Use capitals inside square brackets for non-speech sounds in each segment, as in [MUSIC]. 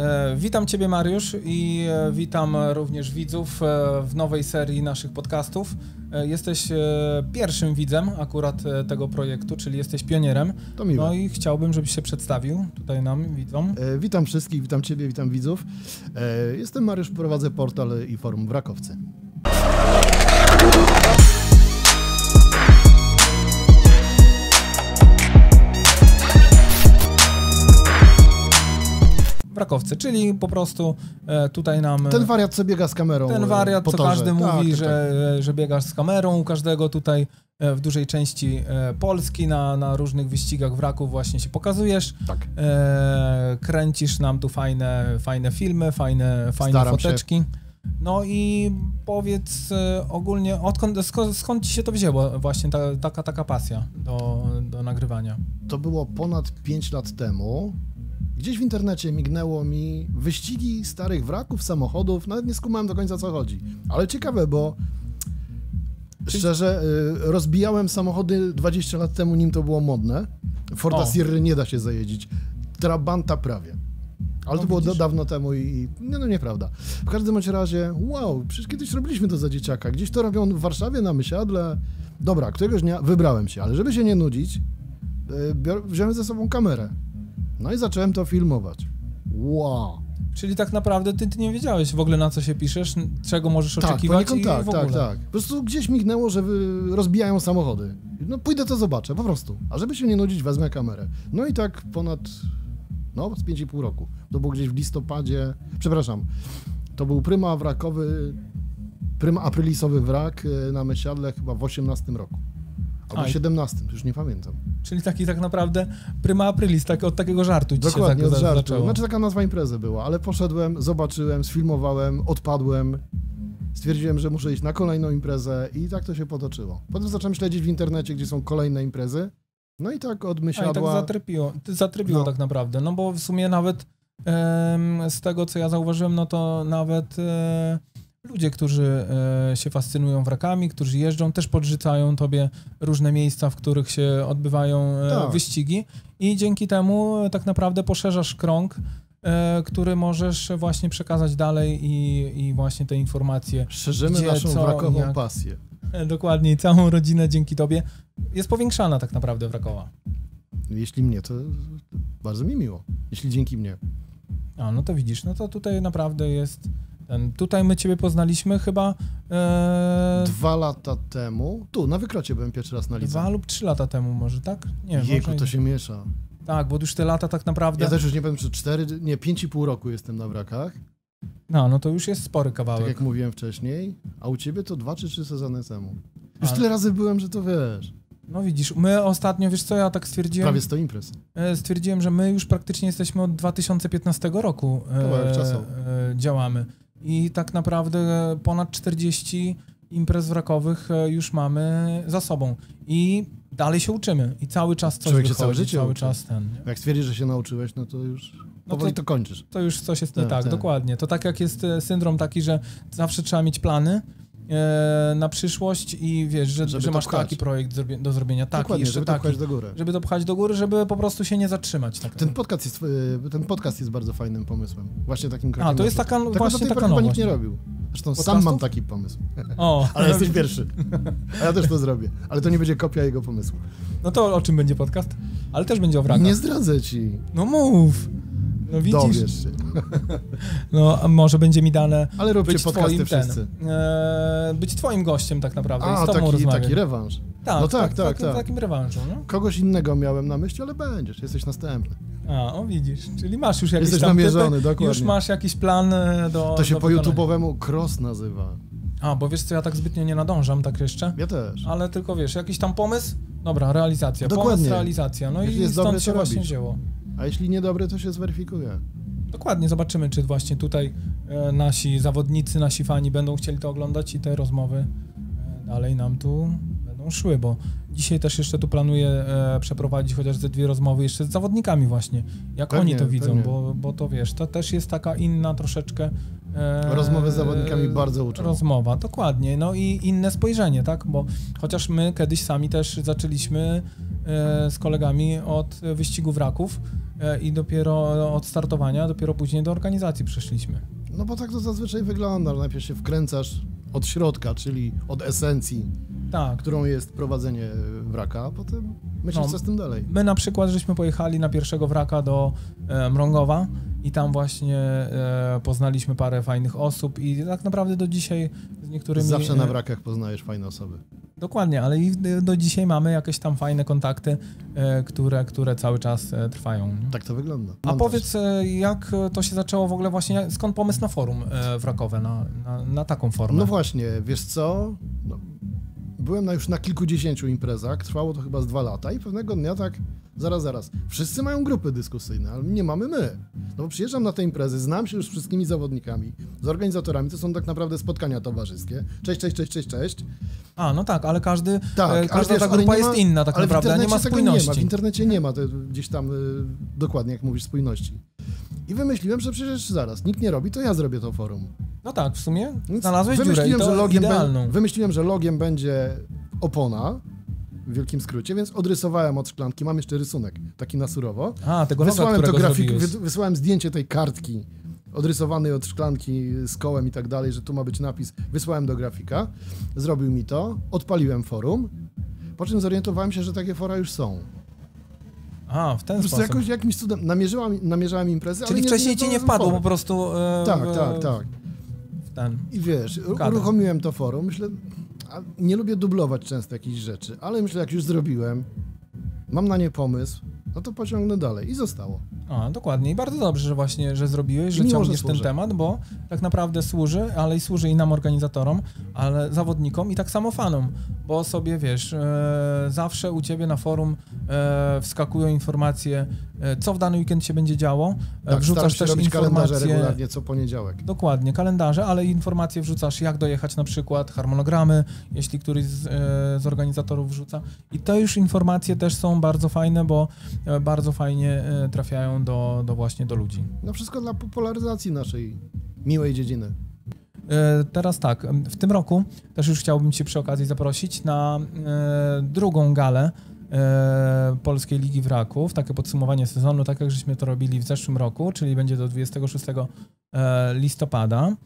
E, witam Ciebie, Mariusz, i e, witam również widzów e, w nowej serii naszych podcastów. Jesteś pierwszym widzem akurat tego projektu, czyli jesteś pionierem. To miłe. No i chciałbym, żebyś się przedstawił tutaj nam, widzom. E, witam wszystkich, witam Ciebie, witam widzów. E, jestem Mariusz, prowadzę portal i forum Wrakowcy. Wrakowcy, czyli po prostu e, tutaj nam... Ten wariat co biega z kamerą Ten e, wariat, po co każdy Tak, mówi, tak, że, że biegasz z kamerą u każdego tutaj e, w dużej części e, Polski na, na różnych wyścigach wraków właśnie się pokazujesz. Tak. tak. E, kręcisz nam tu fajne, fajne filmy, fajne, fajne Staram się. foteczki. No i powiedz e, ogólnie, odkąd, skąd, skąd ci się to wzięło właśnie ta, taka, taka pasja do, do nagrywania? To było ponad 5 lat temu. Gdzieś w internecie mignęło mi wyścigi starych wraków, samochodów. Nawet nie skumałem do końca co chodzi. Ale ciekawe, bo szczerze, y, rozbijałem samochody 20 lat temu, nim to było modne. Forda O. Sierra nie da się zajeździć. Trabanta prawie. Ale No to było widzisz. dawno temu i, i no, no nieprawda. W każdym bądź razie, wow, przecież kiedyś robiliśmy to za dzieciaka. Gdzieś to robią w Warszawie na Mysiadle. Dobra, któregoś dnia wybrałem się, ale żeby się nie nudzić, y, bior- wziąłem ze sobą kamerę. No i zacząłem to filmować. Wow. Czyli tak naprawdę ty, ty nie wiedziałeś w ogóle na co się piszesz, czego możesz Tak, oczekiwać poniekąd i tak, w ogóle. tak, tak. Po prostu gdzieś mignęło, że rozbijają samochody. No pójdę to zobaczę, po prostu. A żeby się nie nudzić, wezmę kamerę. No i tak ponad, no z 5,5 roku. To było gdzieś w listopadzie, przepraszam, to był pryma wrakowy, pryma aprilisowy wrak e, na Mysiadle chyba w 18 roku. Albo Aj. 17, już nie pamiętam. Czyli taki tak naprawdę prima aprilis, tak, od takiego żartu Dokładnie, się od tak, żartu. zaczęło. Znaczy taka nazwa imprezy była, ale poszedłem, zobaczyłem, sfilmowałem, odpadłem. Stwierdziłem, że muszę iść na kolejną imprezę i tak to się potoczyło. Potem zacząłem śledzić w internecie, gdzie są kolejne imprezy. No i tak od A i tak zatrypiło, zatrybiło No. tak naprawdę, no bo w sumie nawet z tego, co ja zauważyłem, no to nawet e, ludzie, którzy e, się fascynują wrakami, którzy jeżdżą, też podrzucają tobie różne miejsca, w których się odbywają e, Tak. wyścigi i dzięki temu e, tak naprawdę poszerzasz krąg, który możesz właśnie przekazać dalej i, i właśnie te informacje Szerzymy gdzie, naszą co, wrakową jak. pasję. Dokładnie, całą rodzinę dzięki tobie jest powiększana tak naprawdę Wrakowa. Jeśli mnie, to bardzo mi miło. Jeśli dzięki mnie. A, no to widzisz, no to tutaj naprawdę jest ten, tutaj my ciebie poznaliśmy chyba e, Dwa lata temu, tu na wykrocie byłem pierwszy raz na lidze. dwa lub trzy lata temu może, tak? Nie, Jejku, może... to się miesza. Tak, bo już te lata tak naprawdę, Ja też już nie wiem, czy cztery, nie, pięć i pół roku jestem na wrakach. no, no to już jest spory Tak kawałek. jak mówiłem wcześniej, a u ciebie to dwa czy trzy sezony temu. Już Ale- tyle razy byłem, że to wiesz. No widzisz, my ostatnio, wiesz co, ja tak stwierdziłem, Prawie 100 imprez. e, stwierdziłem, że my już praktycznie jesteśmy od 2015 roku Kawałek czasu. e, działamy i tak naprawdę ponad 40 imprez wrakowych e, już mamy za sobą i dalej się uczymy i cały czas coś Człowiek się wychodzi, całe życie cały uczy. czas ten. Jak stwierdzisz, że się nauczyłeś, no to już No to- to kończysz. To już coś jest nie Tak, tak, tak. dokładnie. To tak jak jest e, syndrom taki, że zawsze trzeba mieć plany na przyszłość i wiesz, że, że to masz pchać. taki projekt do zrobienia, taki, Dokładnie, jeszcze żeby to taki, pchać do góry. żeby to pchać do góry, żeby po prostu się nie zatrzymać. Tak. Ten podcast, jest, y, ten podcast jest bardzo fajnym pomysłem. Właśnie takim krokiem A, to jest taka, Tego właśnie tej taka nowość. nikt nie robił. Zresztą sam Podcastów? mam taki pomysł. O, [LAUGHS] Ale no, jesteś [LAUGHS] pierwszy. A ja też to zrobię. Ale to nie będzie kopia jego pomysłu. No to o czym będzie podcast? Ale też będzie o wrakach. Nie zdradzę ci. No mów! No widzisz, Dowiesz się. [LAUGHS] no może będzie mi dane Ale róbcie być podcasty twoim ten, e, być twoim gościem tak naprawdę A, z taki, taki rewanż. tak, no tak, tak, takim, tak. takim rewanżu, no. Kogoś innego miałem na myśli, ale będziesz, jesteś następny. A, o widzisz, czyli masz już jakiś Jesteś tam namierzony, dokładnie. Już masz jakiś plan e, do To się do po. YouTube'owemu cross nazywa. A, bo wiesz co, ja tak zbytnio nie nadążam tak jeszcze, Ja też. ale tylko wiesz, jakiś tam pomysł, dobra, realizacja, Dokładnie. pomysł, realizacja, no Jeśli i jest stąd dobry, się właśnie robisz. wzięło. A jeśli niedobry, to się zweryfikuje. Dokładnie, zobaczymy, czy właśnie tutaj e, nasi zawodnicy, nasi fani będą chcieli to oglądać i te rozmowy e, dalej nam tu będą szły, bo dzisiaj też jeszcze tu planuję e, przeprowadzić chociaż ze dwie rozmowy jeszcze z zawodnikami właśnie, jak Pewnie, oni to widzą, pewnie. bo, bo to wiesz, to też jest taka inna troszeczkę Rozmowy z zawodnikami bardzo uczą. Rozmowa, dokładnie, no i inne spojrzenie, tak, bo chociaż my kiedyś sami też zaczęliśmy z kolegami od wyścigu wraków, i dopiero od startowania, dopiero później do organizacji przeszliśmy. No bo tak to zazwyczaj wygląda, najpierw się wkręcasz od środka, czyli od esencji, Tak. którą jest prowadzenie wraka, a potem myślisz, No. co z tym dalej. My na przykład żeśmy pojechali na pierwszego wraka do e, Mrągowa i tam właśnie e, poznaliśmy parę fajnych osób i tak naprawdę do dzisiaj z niektórymi... Zawsze na e, wrakach poznajesz fajne osoby. Dokładnie, ale i do dzisiaj mamy jakieś tam fajne kontakty, e, które, które cały czas e, trwają. nie? Tak to wygląda. A powiedz, e, jak to się zaczęło w ogóle właśnie, skąd pomysł na forum wrakowe, na, na, na taką formę? No właśnie, wiesz co? No, byłem na już na kilkudziesięciu imprezach, trwało to chyba z dwa lata i pewnego dnia tak, zaraz, zaraz, wszyscy mają grupy dyskusyjne, ale nie mamy my. No bo przyjeżdżam na te imprezy, znam się już z wszystkimi zawodnikami, z organizatorami, to są tak naprawdę spotkania towarzyskie. Cześć, cześć, cześć, cześć, cześć. A, no tak, ale każdy, Tak, e, ale każda wiesz, ta grupa jest ma- inna tak naprawdę, nie ma tego Nie ma, w spójności. internecie nie ma te, gdzieś tam y, dokładnie, jak mówisz, spójności. I wymyśliłem, że przecież zaraz, nikt nie robi, to ja zrobię to forum. No tak, w sumie znalazłeś dziurę wymyśliłem, że logiem idealną. Be, wymyśliłem, że logiem będzie opona, w wielkim skrócie, więc odrysowałem od szklanki, mam jeszcze rysunek, taki na surowo. A, tego loga, Wysłałem to grafik, wy, wysłałem zdjęcie tej kartki odrysowanej od szklanki z kołem i tak dalej, że tu ma być napis. Wysłałem do grafika, zrobił mi to, odpaliłem forum, po czym zorientowałem się, że takie fora już są. A, w Po ten prostu sposób. jakoś jakimś cudem namierzyłam, namierzałem imprezy, Czyli ale wcześniej nie ci nie wpadło po prostu e, Tak, w, tak, tak. w ten. I wiesz, Kadr. uruchomiłem to forum, myślę, a nie lubię dublować często jakichś rzeczy, ale myślę, jak już zrobiłem, mam na nie pomysł, no to pociągnę dalej i zostało. A, dokładnie. I bardzo dobrze, że właśnie, że zrobiłeś, że ciągniesz ten temat, bo tak naprawdę służy, ale i służy i nam organizatorom, ale zawodnikom i tak samo fanom, bo sobie, wiesz, e, zawsze u ciebie na forum e, wskakują informacje, e, co w dany weekend się będzie działo, e, Tak, wrzucasz też informacje... regularnie co poniedziałek. Dokładnie, kalendarze, ale informacje wrzucasz, jak dojechać na przykład, harmonogramy, jeśli któryś z, e, z organizatorów wrzuca. I te już informacje też są bardzo fajne, bo e, bardzo fajnie e, trafiają do, do właśnie do ludzi. No wszystko dla popularyzacji naszej miłej dziedziny. E, Teraz tak, w tym roku też już chciałbym Cię przy okazji zaprosić na e, drugą galę e, Polskiej Ligi Wraków, takie podsumowanie sezonu, tak jak żeśmy to robili w zeszłym roku, czyli będzie do 26 e, listopada.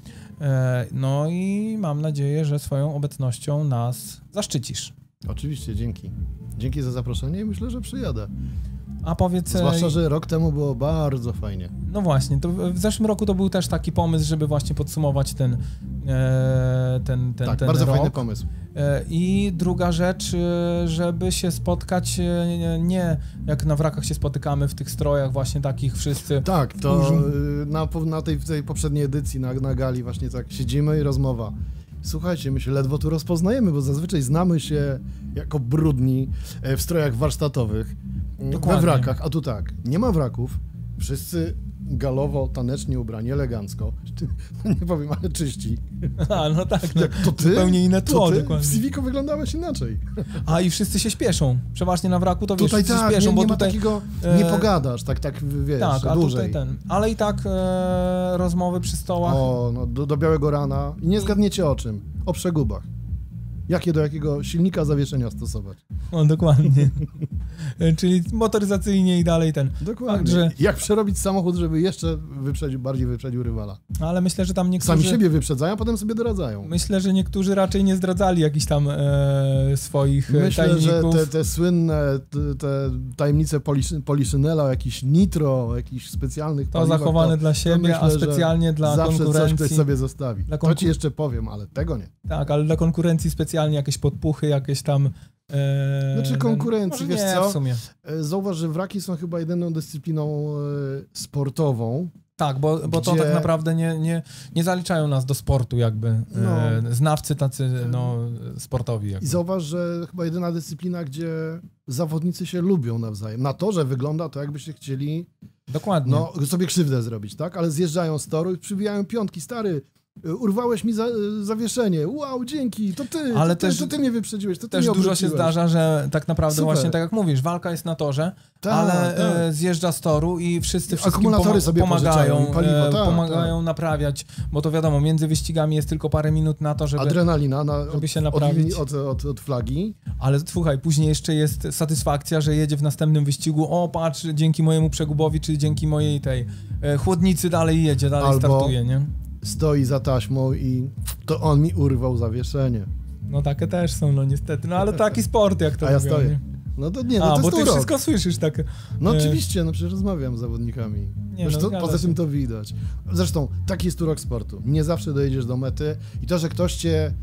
No i mam nadzieję, że swoją obecnością nas zaszczycisz. Oczywiście, dzięki. Dzięki za zaproszenie i myślę, że przyjadę. A powiedz... e, Zwłaszcza, że rok temu było bardzo fajnie. No właśnie, to w zeszłym roku to był też taki pomysł, żeby właśnie podsumować ten, e, ten, ten, tak, ten bardzo rok. fajny pomysł. E, I druga rzecz, żeby się spotkać nie- jak na wrakach się spotykamy w tych strojach właśnie takich wszyscy. Tak, to na, na tej, tej poprzedniej edycji na, na gali właśnie tak siedzimy i rozmowa. Słuchajcie, my się ledwo tu rozpoznajemy, bo zazwyczaj znamy się jako brudni w strojach warsztatowych, m, we Dokładnie. wrakach, a tu tak, nie ma wraków, wszyscy galowo, tanecznie ubrani, elegancko, [LAUGHS] nie powiem, ale czyści. A, no tak, no, Jak to ty? zupełnie inne tło, To ty? dokładnie. W Civico wyglądałeś inaczej. A i wszyscy się śpieszą. Przeważnie na wraku to wiesz, tutaj wszyscy tak, śpieszą, nie, bo nie ma tutaj... takiego, e, nie pogadasz, tak, tak, wiesz, tak, a dłużej. tutaj ten. Ale i tak e, rozmowy przy stołach. O, no do, do białego rana. I nie zgadniecie o czym. O przegubach. Jakie do jakiego silnika zawieszenia stosować. O, dokładnie. [LAUGHS] E, Czyli motoryzacyjnie i dalej ten. Dokładnie. Fakt, że- Jak przerobić samochód, żeby jeszcze wyprzedził, bardziej wyprzedził rywala. Ale myślę, że tam niektórzy... Sami siebie wyprzedzają, a potem sobie doradzają. Myślę, że niektórzy raczej nie zdradzali jakichś tam e, swoich e, Myślę, że tajników. te, te słynne te, te tajemnice Polisz- Poliszynela, jakiś nitro, jakichś specjalnych To paliwach, zachowane dla siebie, a myślę, że specjalnie dla Zawsze coś konkurencji. ktoś sobie zostawi. Dla To konkur- ci jeszcze powiem, ale tego nie. Tak, ale dla konkurencji specjalnie jakieś podpuchy, jakieś tam. E, Znaczy konkurencji, wiesz nie, co? W sumie. E, Zauważ, że wraki są chyba jedyną dyscypliną e, sportową, Tak, bo, bo to Gdzie- tak naprawdę nie, nie, nie zaliczają nas do sportu, jakby. E, No. znawcy tacy no, sportowi. Jakby. I zauważ, że chyba jedyna dyscyplina, gdzie zawodnicy się lubią nawzajem. Na to, że wygląda to, jakby się chcieli Dokładnie. no, sobie krzywdę zrobić, tak? Ale zjeżdżają z toru i przybijają piątki. Stary, urwałeś mi za, zawieszenie, wow, dzięki, to ty, Ale to, ty też- to ty mnie wyprzedziłeś, to ty Też dużo się zdarza, że tak naprawdę Super. właśnie tak jak mówisz, walka jest na torze, Tak, ale tak. e, zjeżdża z toru i wszyscy wszystkim Akumulatory sobie pomagają, i paliwo, e, tak, pomagają naprawiać, bo to wiadomo, między wyścigami jest tylko parę minut na to, żeby... Adrenalina na, żeby od, się naprawić. od, od, od flagi. Ale słuchaj, później jeszcze jest satysfakcja, że jedzie w następnym wyścigu, o patrz, dzięki mojemu przegubowi, czy dzięki mojej tej e, chłodnicy dalej jedzie, dalej Albo- startuje, nie? Stoi za taśmą i to on mi urwał zawieszenie. No takie też są, no niestety, no ale taki sport, jak to A ja mówią, stoję. nie? No to nie, no A, to bo ty urok. wszystko słyszysz tak. No e, oczywiście, no przecież rozmawiam z zawodnikami. Nie, no, Zresztą, poza tym to widać. Zresztą taki jest urok sportu. Nie zawsze dojedziesz do mety i to, że ktoś cię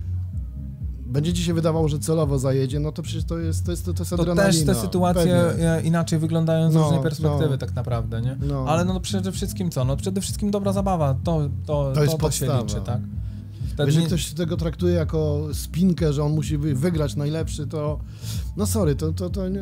będzie ci się wydawało, że celowo zajedzie, no to przecież to jest, to jest, to jest To też te sytuacje Pewnie. e, inaczej wyglądają z No, różnej perspektywy no. tak naprawdę, nie? No. Ale no przede wszystkim co? No przede wszystkim dobra zabawa, to, to, to, jest to się podstawa. liczy, tak? Wtedy Jeżeli ktoś tego traktuje jako spinkę, że on musi wy- wygrać najlepszy, to no sorry, to, to, to, nie,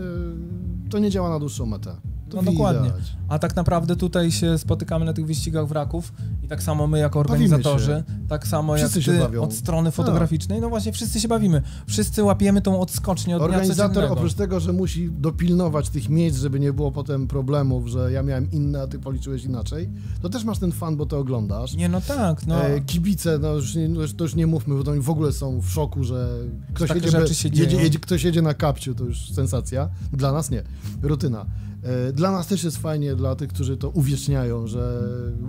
to nie działa na dłuższą metę. To No widać. dokładnie. A tak naprawdę tutaj się spotykamy na tych wyścigach wraków i tak samo my jako organizatorzy, tak samo Wszyscy jak ty od strony fotograficznej, no właśnie wszyscy się bawimy. Wszyscy łapiemy tą odskocznię od Organizator oprócz tego, że musi dopilnować tych miejsc, żeby nie było potem problemów, że ja miałem inne, a ty policzyłeś inaczej, to też masz ten fan, bo to oglądasz. Nie, no tak, no. E, kibice, no już, nie, no już- to już nie mówmy, bo oni w ogóle są w szoku, że ktoś takie jedzie, rzeczy be- się jedzie, jedzie, ktoś jedzie na kapciu, to już sensacja. Dla nas nie, rutyna. E, Dla nas też jest fajnie, dla tych, którzy to uwieczniają, że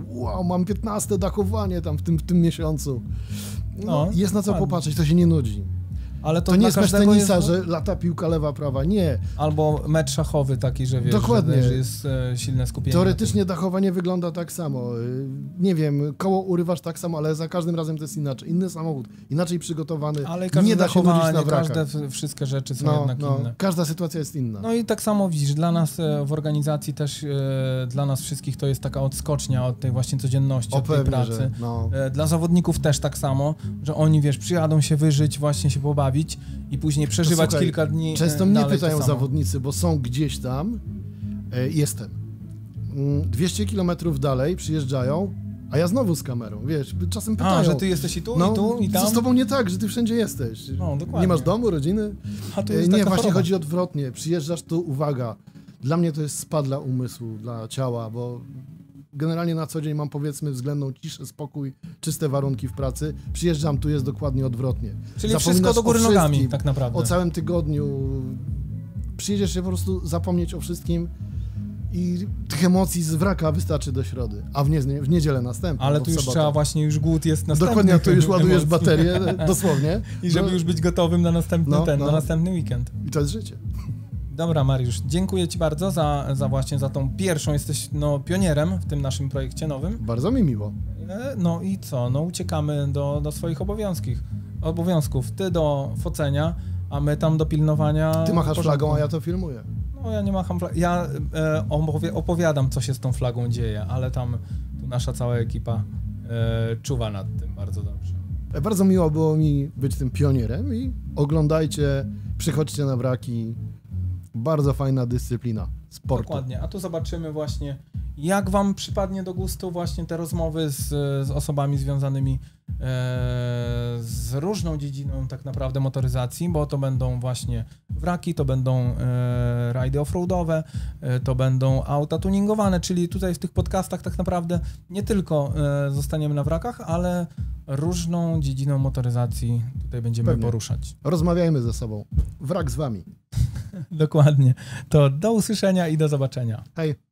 wow, mam 15 dachowanie tam w tym, w tym miesiącu. No, No, jest na co dokładnie. popatrzeć, to się nie nudzi. Ale to, To, nie jest mecz tenisa, jest, że lata piłka lewa, prawa. Nie. Albo mecz szachowy taki, że wiesz, Dokładnie. Że, jest e, silne skupienie. Teoretycznie dachowanie wygląda tak samo. Y, Nie wiem, koło urywasz tak samo, ale za każdym razem to jest inaczej. Inny samochód, inaczej przygotowany. Ale nie da się nudzić na wrakach. każde wszystkie rzeczy są no, jednak no, inne. każda sytuacja jest inna. No i tak samo widzisz, dla nas e, w organizacji też, e, dla nas wszystkich to jest taka odskocznia od tej właśnie codzienności, o od tej pewnie, pracy. że no. Dla zawodników też tak samo, że oni, wiesz, przyjadą się wyżyć, właśnie się pobawić i później przeżywać słuchaj, kilka dni. e, Często mnie pytają zawodnicy, bo są gdzieś tam, e, jestem. Mm, 200 kilometrów dalej przyjeżdżają, a ja znowu z kamerą, wiesz, czasem pytają. A, że ty jesteś i tu, no, i tu, i Co tam. z tobą nie tak, że ty wszędzie jesteś? No, dokładnie. Nie masz domu, rodziny? A tu E, jest Nie, właśnie choroba. chodzi odwrotnie. Przyjeżdżasz tu, uwaga, dla mnie to jest spad dla umysłu, dla ciała, bo generalnie na co dzień mam powiedzmy względną ciszę, spokój, czyste warunki w pracy. Przyjeżdżam, tu jest dokładnie odwrotnie. Czyli Zapominasz wszystko do góry nogami, tak naprawdę. O całym tygodniu. Przyjedziesz się po prostu zapomnieć o wszystkim i tych emocji z wraka wystarczy do środy, a w, nie, w niedzielę następną. Ale tu już sobotę. trzeba właśnie, już głód jest następny. Dokładnie, tu już ładujesz baterię, dosłownie. [LAUGHS] I żeby No, już być gotowym na następny No, ten, no. na następny weekend. I to jest życie. Dobra, Mariusz, dziękuję Ci bardzo za, za właśnie za tą pierwszą, jesteś no, pionierem w tym naszym projekcie nowym. Bardzo mi miło. E, No i co? No uciekamy do, do swoich obowiązków. obowiązków. Ty do focenia, a my tam do pilnowania. Ty machasz porządku. flagą, a ja to filmuję. No ja nie macham flagą. Ja e, opowiadam, co się z tą flagą dzieje, ale tam tu nasza cała ekipa e, czuwa nad tym bardzo dobrze. Bardzo miło było mi być tym pionierem i oglądajcie, przychodźcie na wraki. Bardzo fajna dyscyplina sportu. Dokładnie. A tu zobaczymy właśnie, jak wam przypadnie do gustu właśnie te rozmowy z, z osobami związanymi e, z różną dziedziną tak naprawdę motoryzacji, bo to będą właśnie wraki, to będą e, rajdy offroadowe, e, to będą auta tuningowane, czyli tutaj w tych podcastach tak naprawdę nie tylko e, zostaniemy na wrakach, ale różną dziedziną motoryzacji tutaj będziemy Pewnie. poruszać. Rozmawiajmy ze sobą. Wrak z wami. Dokładnie. To do usłyszenia i do zobaczenia. Hej.